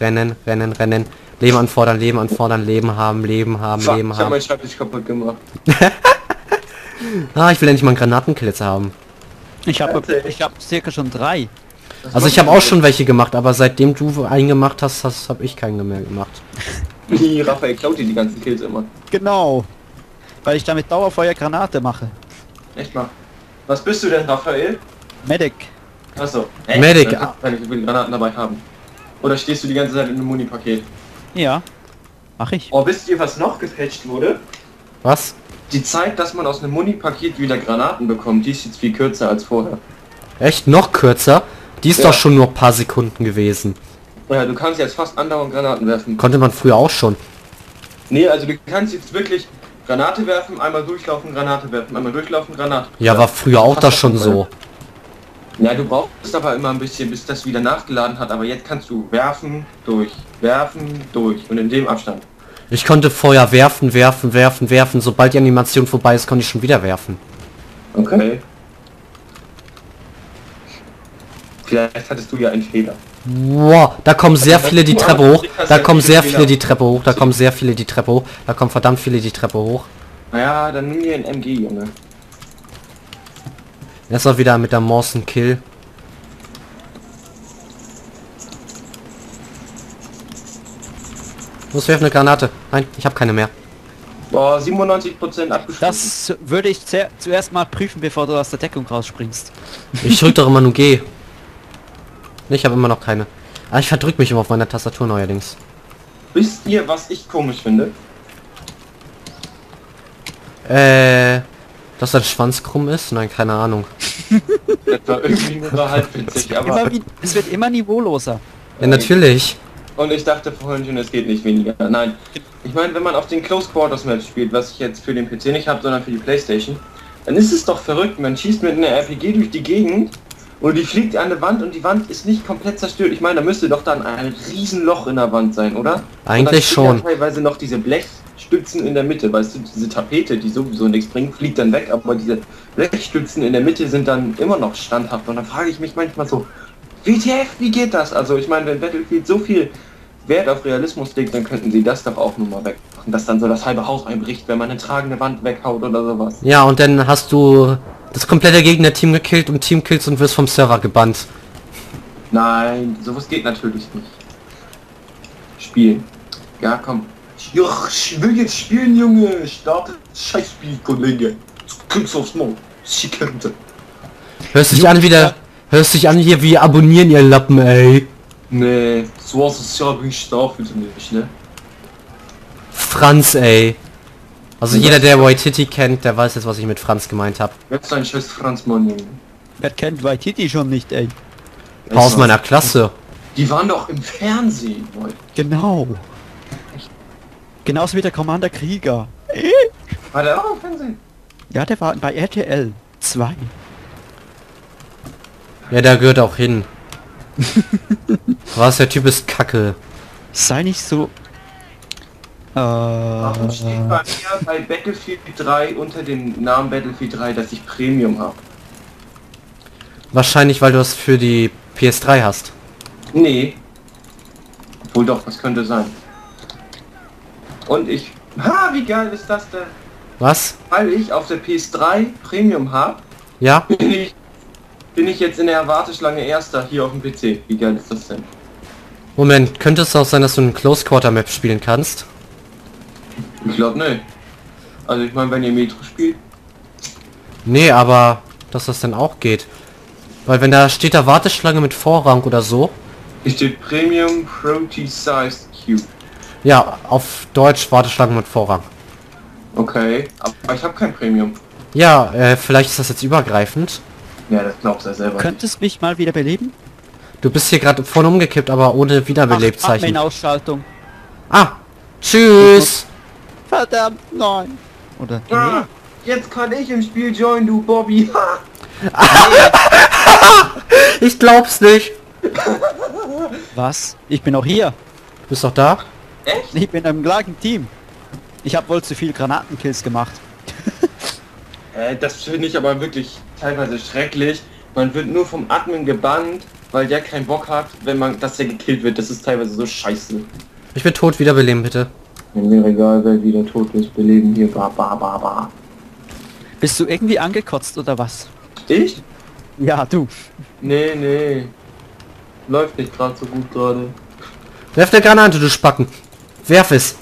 rennen, rennen, rennen. Leben anfordern, Leben anfordern, Leben haben, Leben haben, Fuck, Leben ich hab haben. meinen Schreibtisch kaputt gemacht. Ah, ich will endlich mal einen Granatenkiller jetzt haben. Ich habe ich habe circa schon drei. Das Also ich habe auch schon welche gemacht, aber seitdem du einen gemacht hast, hast habe ich keinen mehr gemacht. Die Raphael klaut dir die ganzen Kills immer. Genau. Weil ich damit Dauerfeuer Granate mache. Echt mal. Was bist du denn, Raphael? Medic. Achso. Medic. Dann ich so viele Granaten dabei haben. Oder stehst du die ganze Zeit in einem Muni-Paket? Ja. Mach ich. Oh, wisst ihr, was noch gepatcht wurde? Was? Die Zeit, dass man aus einem Muni-Paket wieder Granaten bekommt, die ist jetzt viel kürzer als vorher. Echt? Noch kürzer? Die ist Ja. doch schon nur ein paar Sekunden gewesen. Ja, du kannst jetzt fast andauernd Granaten werfen. Konnte man früher auch schon. Nee, also du kannst jetzt wirklich Granate werfen, einmal durchlaufen, Granate werfen, einmal durchlaufen, Granate. Ja, war früher auch das schon so. Ja, du brauchst aber immer ein bisschen, bis das wieder nachgeladen hat, aber jetzt kannst du werfen, durch, werfen, durch und in dem Abstand. Ich konnte vorher werfen, werfen, werfen, werfen. Sobald die Animation vorbei ist, konnte ich schon wieder werfen. Okay. Vielleicht hattest du ja einen Fehler. Wow, da kommen sehr Also, viele die Treppe hoch. Da kommen sehr viele die Treppe hoch. Da kommen sehr viele die Treppe hoch. Da kommen verdammt viele die Treppe hoch. Naja, dann nimm dir ein MG, Junge. Erst mal wieder mit der Morsen Kill. Muss werfen eine Granate. Nein, ich habe keine mehr. Boah, 97% abgeschlossen. Das würde ich zuerst mal prüfen, bevor du aus der Deckung rausspringst. Ich drück doch immer nur G. Ich habe immer noch keine. Ah, ich verdrück mich immer auf meiner Tastatur neuerdings. Wisst ihr, was ich komisch finde? Äh, dass dein Schwanz krumm ist? Nein, keine Ahnung. Das war irgendwie nur so halb witzig, aber... Immer wie, es wird immer niveauloser. Ja, natürlich. Und ich dachte vorhin schon, es geht nicht weniger. Nein. Ich meine, wenn man auf den Close Quarters Match spielt, was ich jetzt für den PC nicht habe, sondern für die Playstation, dann ist es doch verrückt. Man schießt mit einer RPG durch die Gegend und die fliegt an eine Wand und die Wand ist nicht komplett zerstört. Ich meine, da müsste doch dann ein riesen Loch in der Wand sein, oder? und dann Eigentlich schon. teilweise noch diese Blechstützen in der Mitte, weißt du, diese Tapete, die sowieso nichts bringt, fliegt dann weg, aber diese Blechstützen in der Mitte sind dann immer noch standhaft. Und dann frage ich mich manchmal so, WTF, wie geht das? Also ich meine, wenn Battlefield so viel Wert auf Realismus legt, dann könnten sie das doch auch nur mal wegmachen, dass dann so das halbe Haus einbricht, wenn man eine tragende Wand weghaut oder sowas. Ja, und dann hast du das komplette Gegner-Team gekillt und Teamkills und wirst vom Server gebannt. Nein, sowas geht natürlich nicht. Spielen. Ja, komm. Ja, ich will jetzt spielen, Junge. Starte das Scheißspiel, Kollege. Kriegst aufs Maul. Schickerte. Hörst dich an wieder, hörst dich an hier wie abonnieren ihr Lappen, ey. Nee, so sozial bin ich da für nicht, ne? Franz, ey. Also jeder, der Waititi kennt, der weiß jetzt, was ich mit Franz gemeint habe. Jetzt ein scheiß Franz, Mann, Junge. Wer kennt Waititi schon nicht, ey? Aus meiner Klasse. Die waren doch im Fernsehen, Leute. Genau. Genauso wie der Commander Krieger. War der auch im Fernsehen? Ja, der war bei RTL 2. Ja, der gehört auch hin. Was, der Typ ist kacke. Sei nicht so... Äh, Warum steht bei mir bei Battlefield 3 unter dem Namen Battlefield 3, dass ich Premium habe? Wahrscheinlich, weil du es für die PS3 hast. Nee. Obwohl doch, das könnte sein. Und ich... Ha, wie geil ist das denn? Was? Weil ich auf der PS3 Premium habe, Ja? bin ich, bin ich jetzt in der Warteschlange Erster hier auf dem PC. Wie geil ist das denn? Moment, könnte es auch sein, dass du einen Close Quarter Map spielen kannst? Ich glaube, ne. Also ich meine, wenn ihr Metro spielt, Nee, aber dass das dann auch geht. Weil wenn da steht da Warteschlange mit Vorrang oder so, ist steht Premium Protein Sized Cube. Ja, auf Deutsch Warteschlange mit Vorrang. Okay, aber ich habe kein Premium. Ja, äh, vielleicht ist das jetzt übergreifend. Ja, das glaubst du ja selber. könntest mich mal wieder beleben? Du bist hier gerade vorne umgekippt, aber ohne Wiederbelebzeichen. Ausschaltung. Ah, tschüss. Verdammt, nein. Oder? Ah, jetzt kann ich im Spiel join, du Bobby. Ich glaub's nicht. Was? Ich bin auch hier. Du bist doch da? Echt? Ich bin im gleichen Team. Ich habe wohl zu viel Granatenkills gemacht. Äh, das finde ich aber wirklich teilweise schrecklich. Man wird nur vom Admin gebannt, weil der keinen Bock hat, wenn man, dass der gekillt wird. Das ist teilweise so scheiße. Ich bin tot, wiederbeleben bitte. Mir egal, wer wieder tot ist, beleben hier, ba, ba, ba, ba. Bist du irgendwie angekotzt oder was? Ich? Ja, du. Nee, nee. Läuft nicht gerade so gut gerade. Werf der Granate, du Spacken. Werf es.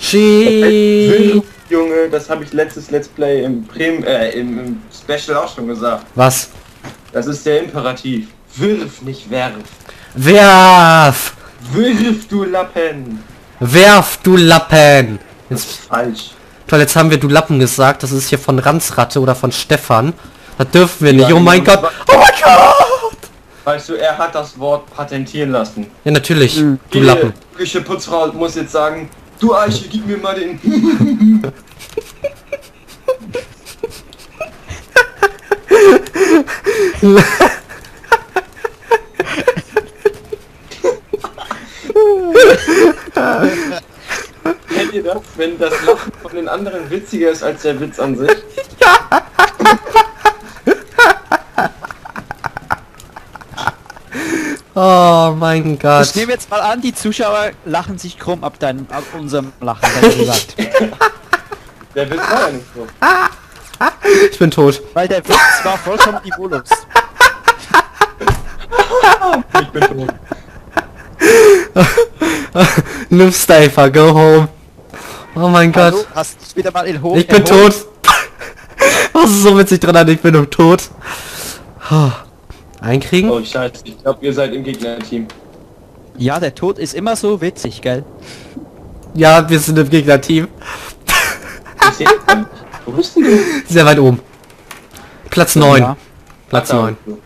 Schie. Junge, das habe ich letztes Let's Play im, Prem äh, im, im Special auch schon gesagt. Was? Das ist der Imperativ. Wirf, nicht werf. Werf. Wirf, du Lappen. Werf, du Lappen. Das ist Jetzt, falsch. toll, jetzt haben wir du Lappen gesagt. Das ist hier von Ranzratte oder von Stefan. Das dürfen wir nicht. Ja, oh mein. Gott. Oh mein Gott. Weißt du, er hat das Wort patentieren lassen. Ja, natürlich. Mhm. Du Die Lappen. Küche Putzfrau muss jetzt sagen, du Eiche, gib mir mal den... Kennt ihr das, wenn das Lachen von den anderen witziger ist als der Witz an sich? Oh mein Ich Gott. nehme jetzt mal an, die Zuschauer lachen sich krumm ab deinem, ab unserem Lachen. Gesagt. Der Witz war ja nicht so. Ich bin tot. weil der Witz war vollkommen niveaulos. Ich bin tot. Steifer, go home. Oh mein Gott. Hallo, hast du wieder mal in hoch Ich bin tot. Was ist so witzig dran? Ich bin tot. Oh. Einkriegen? Oh scheiße, ich glaube ihr seid im Gegnerteam. Ja, der Tod ist immer so witzig, gell? Ja, wir sind im Gegnerteam. Wo bist denn du? Sehr weit oben. Platz 9. Ja. Platz da 9. bist du.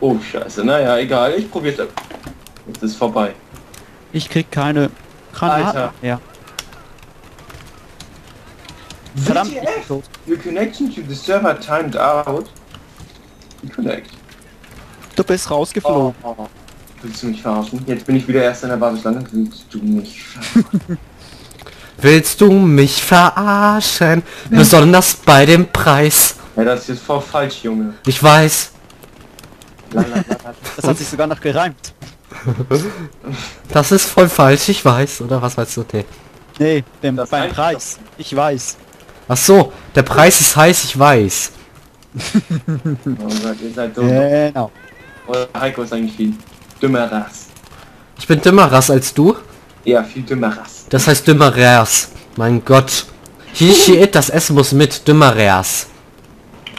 Oh scheiße, naja, egal, ich probier's. Jetzt ist vorbei. Ich krieg keine Granaten Alter. mehr. Verdammt, ich bin WTF? tot. Your connection to the server timed out. Connect. Du bist rausgeflogen. Oh. Willst du mich verarschen? Jetzt bin ich wieder erst in der Basisschlange. Willst du mich verarschen? Willst du mich verarschen? Besonders bei dem Preis. Ja, das ist jetzt voll falsch, Junge. Ich weiß. Das hat sich sogar noch gereimt. Das ist voll falsch, ich weiß. Oder was weißt du? Nee. Nee, dem, Das beim Preis. Ich weiß. Ach so, der Preis ist heiß, ich weiß. Oh Gott, ihr seid dumm. Genau. Heiko ist eigentlich viel dümmeres. Ich bin dümmerer als du. Ja, viel dümmeres. Das heißt dümmerers. Mein Gott. Hishi it, das S muss mit dümmerers.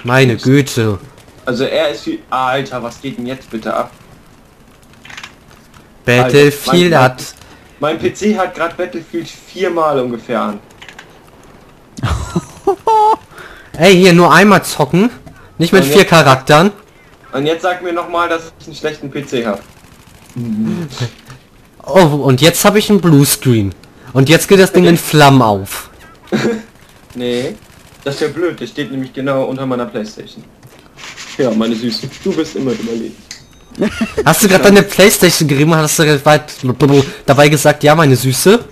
Meine Güte. Also er ist viel... Alter, was geht denn jetzt bitte ab? Battlefield mein- hat... Mein PC hat gerade Battlefield viermal ungefähr an. Ey, hier nur einmal zocken. Nicht mit vier Charakteren. Und jetzt sag mir nochmal, dass ich einen schlechten PC habe. Oh, und jetzt habe ich einen Bluescreen. Und jetzt geht das Ding in Flammen auf. Nee, das wäre blöd. Der steht nämlich genau unter meiner Playstation. Ja, meine Süße. Du bist immer überlegen. Hast du gerade deine Playstation gerieben? Hast du dabei gesagt, ja, meine Süße?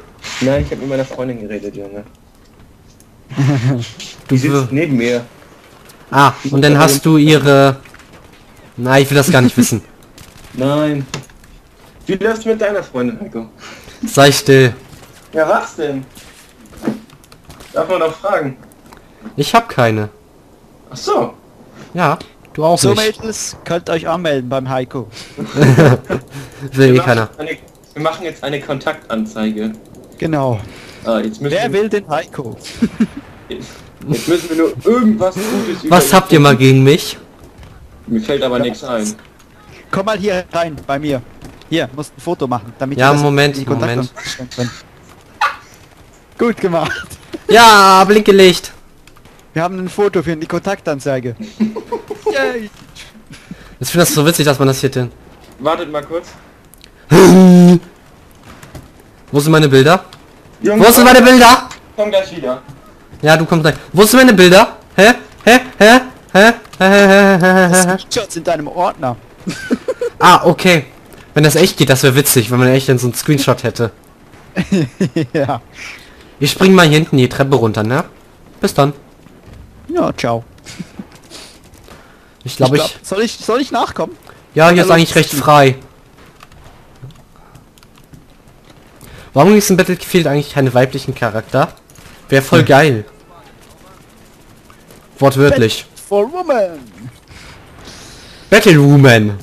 Nein, ich habe mit meiner Freundin geredet, Junge. Du Die sitzt neben mir. Ah, und dann hast du ihre... Nein, ich will das gar nicht wissen. Nein. Wie läuft's mit deiner Freundin, Heiko? Sei still. Ja, was denn? Darf man doch fragen. Ich habe keine. Ach so. Ja, du auch So nicht. Mädels, könnt euch anmelden beim Heiko. Will eh Wir keiner. machen, eine, wir machen jetzt eine Kontaktanzeige. Genau. Ah, Wer will den Heiko? Jetzt müssen wir nur irgendwas Gutes über Was habt ihr mal gegen mich? Mir fällt aber nichts ein. Komm mal hier rein, bei mir. Hier, musst ein Foto machen, damit Ja, wir das Moment, die Kontakte Moment. Gut gemacht. Ja, blinke Licht. Wir haben ein Foto für die Kontaktanzeige. Yay. Ich finde das so witzig, dass man das hier denn... Wartet mal kurz. Wo sind meine Bilder? Junge, Wo sind meine Bilder? komm gleich wieder. Ja, du kommst gleich. Wo sind meine Bilder? Hä? Hä? Hä? Hä? Screenshots in deinem Ordner. Ah, okay. Wenn das echt geht, das wäre witzig, wenn man echt dann so einen Screenshot hätte. ja. Ich spring mal hier hinten die Treppe runter, ne? Bis dann. Ja, ciao. Ich glaube, ich, glaub, soll ich soll ich nachkommen? Ja, hier ist Hallo. eigentlich recht frei. Warum es in Battlefield eigentlich keine weiblichen Charakter? Wäre voll geil. Wortwörtlich. For Woman. Battle Woman.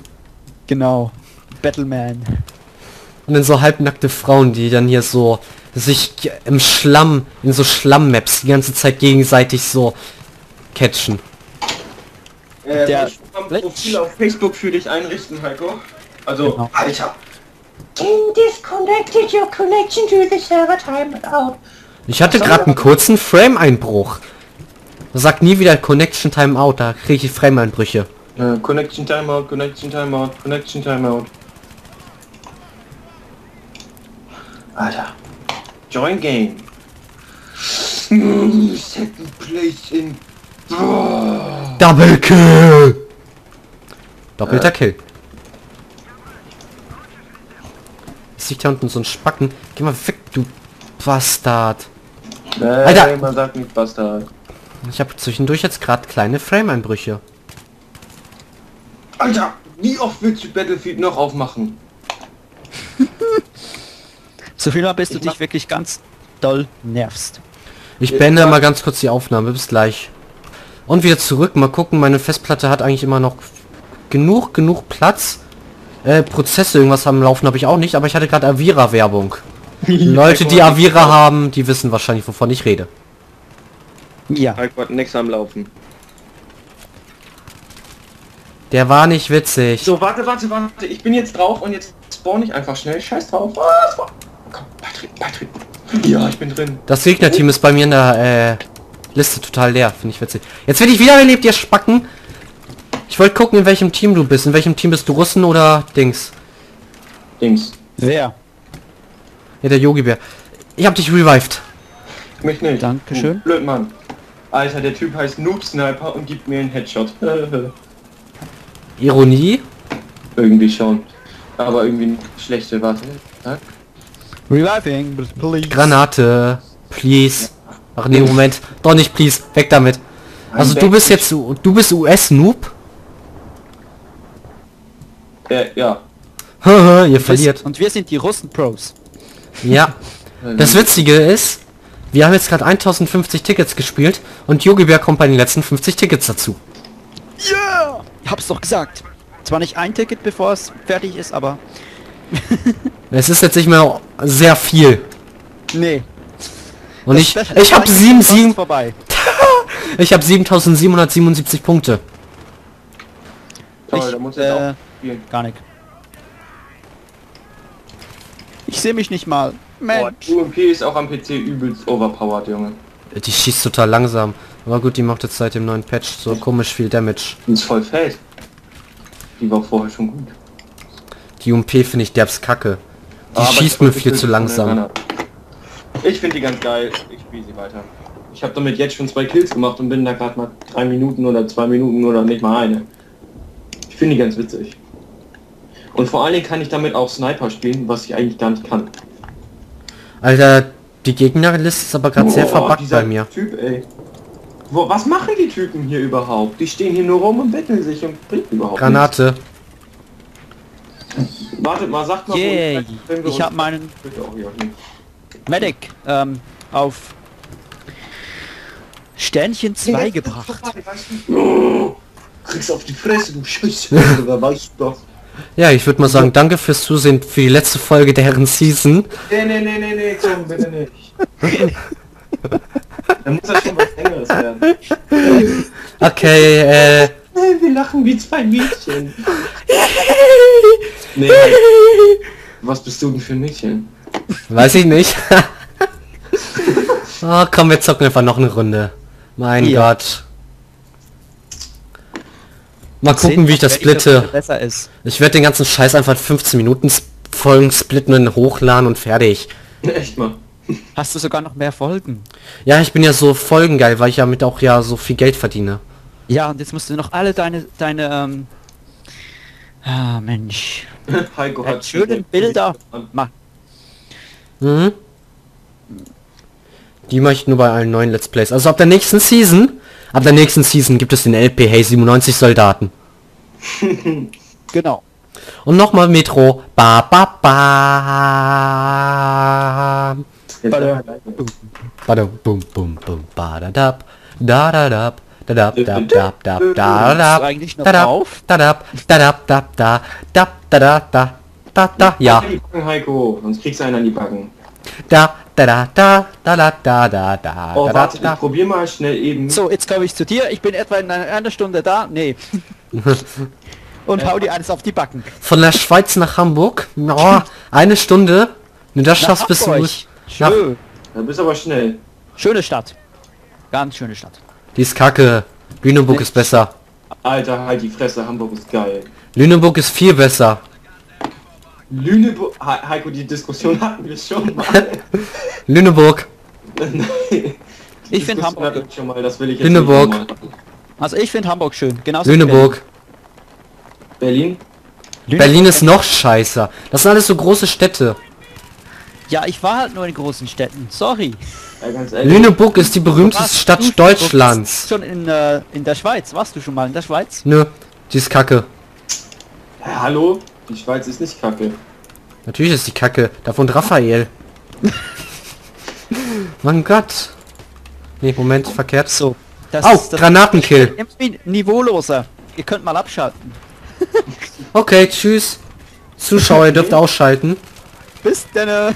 Genau. Battleman. Und dann so halbnackte Frauen, die dann hier so sich im Schlamm, in so Schlammmaps die ganze Zeit gegenseitig so catchen. Äh, Der- Profil auf Facebook für dich einrichten, Heiko. Also, Genau. Alter. Disconnected your connection to the server timeout. Ich hatte gerade einen kurzen Frame-Einbruch. Sagt nie wieder Connection Timeout, da kriege ich Frame-Einbrüche. Äh, Connection Timeout, Connection Timeout, Connection Timeout. Alter. Join Game. Second place in... Double Kill! Doppelter Kill. Es liegt da unten so ein Spacken. Geh mal weg, du Bastard. Äh, Alter. man sagt nicht Bastard. Ich habe zwischendurch jetzt gerade kleine Frame-Einbrüche. Alter, wie oft willst du Battlefield noch aufmachen? So viel mal bis du dich wirklich ganz doll nervst. Ich Ja. beende mal ganz kurz die Aufnahme. Bis gleich. Und wieder zurück. Mal gucken. Meine Festplatte hat eigentlich immer noch genug, genug Platz. Äh, Prozesse irgendwas am Laufen habe ich auch nicht. Aber ich hatte gerade Avira-Werbung. Leute, die Avira haben, die wissen wahrscheinlich, wovon ich rede. Ja. Heiko hat nix am Laufen. Der war nicht witzig. So, warte, warte, warte. Ich bin jetzt drauf und jetzt spawn ich einfach schnell. Scheiß drauf. Ah. Komm, beitreten, beitreten. Ja, ich bin drin. Das Gegnerteam ist bei mir in der äh, Liste total leer. Finde ich witzig. Jetzt werde ich wieder erlebt, ihr Spacken. Ich wollte gucken, in welchem Team du bist. In welchem Team bist du Russen oder Dings? Dings. Wer? Ja, der Yogi-Bär. Ich hab dich revived. Mich nicht. Dankeschön. Oh, blöd, Mann. Alter, der Typ heißt Noob Sniper und gibt mir einen Headshot. Ironie. irgendwie schon. Aber irgendwie schlechte, warte. Zack. Reviving, please. Granate. Please. Ach nee, Moment. Doch nicht, please. Weg damit. Also du bist jetzt, du bist US-Noob? Äh, ja. Ihr verliert. Und wir sind die Russen Pros. Ja. Das Witzige ist, wir haben jetzt gerade 1050 Tickets gespielt und Yogi-Bär kommt bei den letzten 50 Tickets dazu. Ja! Ich hab's doch gesagt. Zwar nicht ein Ticket, bevor es fertig ist, aber... Es ist jetzt nicht mehr sehr viel. Nee. Und ich, Das- ich habe das- 7, das ist 7, vorbei. ich habe 7777 Punkte. Toll, Ich, da muss jetzt äh, auch spielen. Gar nicht. Ich sehe mich nicht mal. Boah, Mensch. UMP ist auch am PC übelst overpowered, Junge. Die schießt total langsam. Aber gut, die macht jetzt seit dem neuen Patch so komisch viel Damage. Die ist voll fett. Die war vorher schon gut. Die UMP finde ich derbs kacke. Die Aber schießt mir viel zu langsam. Ich finde die ganz geil. Ich spiele sie weiter. Ich habe damit jetzt schon zwei Kills gemacht und bin da gerade mal drei Minuten oder zwei Minuten oder nicht mal eine. Ich finde die ganz witzig. Und vor allen Dingen kann ich damit auch Sniper spielen, was ich eigentlich gar nicht kann. Alter, die Gegnerliste ist aber gerade sehr Boah, verbuggt bei mir. Typ, ey. Wo, was machen die Typen hier überhaupt? Die stehen hier nur rum und betteln sich und bringt überhaupt Granate. nichts. Wartet mal, sagt mal, wo Yay. ich- Ich habe meinen Oh. Medic ähm, auf Sternchen 2 gebracht. Oh, kriegst auf die Fresse, du Scheiße. Wer weiß doch. Ja, ich würde mal sagen, danke fürs Zusehen für die letzte Folge deren Season. Nee, nee, nee, nee, nee, komm, bitte nicht. da muss das schon was längeres werden. Okay, äh... Wir lachen wie zwei Mädchen. Nee. Was bist du denn für ein Mädchen? Weiß ich nicht. oh, komm, wir zocken einfach noch eine Runde. Mein Ja. Gott. Mal Sehen, gucken, wie ich das Runde splitte. Besser ist. Ich werde den ganzen Scheiß einfach in 15 Minuten Folgen splitten und hochladen und fertig. Echt mal. Hast du sogar noch mehr Folgen? Ja, ich bin ja so folgengeil, weil ich ja mit auch ja so viel Geld verdiene. Ja, und jetzt musst du noch alle deine, deine, ähm... Ah, Mensch. Heiko hat schönen Bilder. Mach. Mhm. Die mache ich nur bei allen neuen Let's Plays. Also ab der nächsten Season, ab der nächsten Season gibt es den LP Hey 97 Soldaten. Genau. Und nochmal Metro. Ba ba ba. Warte. Bada bum bum bum ba da dab. Da da dab. Da dab dab dab dab da dab. eigentlich noch drauf? da dab da dab dab da dab da da da da da ja. Heiko, sonst kriegst du einen an die Backen. Da da da da da da da da da. Oh, warte, ich probier mal schnell eben. So, jetzt komme ich zu dir. Ich bin etwa in einer Stunde da. Nee. Und hau dir äh, alles auf die Backen. Von der Schweiz nach Hamburg? Oh, eine Stunde. Wenn du das schaffst, bist du nicht. Schön. Da bist aber schnell. Schöne Stadt. Ganz schöne Stadt. Die ist kacke. Lüneburg ist besser. Alter, halt die Fresse. Hamburg ist geil. Lüneburg ist viel besser. Lüneburg, He Heiko, die Diskussion hatten wir schon mal. Lüneburg. Nein. Ich find Diskussion Hamburg- schon mal, das will ich jetzt Lüneburg. Also ich finde Hamburg schön. Genauso Lüneburg. Berlin? Berlin. Berlin ist noch scheißer. Das sind alles so große Städte. Ja, ich war halt nur in großen Städten. Sorry. Ja, ganz ehrlich. Lüneburg ist die berühmteste Warst Stadt du- Deutschlands. Schon in, äh, in der Schweiz. Warst du schon mal in der Schweiz? Nö, die ist kacke. Ja, hallo? Die Schweiz ist nicht kacke. Natürlich ist die kacke. Da wohnt Raphael. mein Gott. Nee, Moment, verkehrt. So. Das Au, ist das Granatenkill. niveauloser. Ihr könnt mal abschalten. Okay, tschüss. Zuschauer, ihr dürft ausschalten. Bis denn. Äh,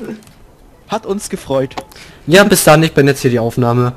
Hat uns gefreut. Ja, bis dann, ich bin jetzt hier die Aufnahme.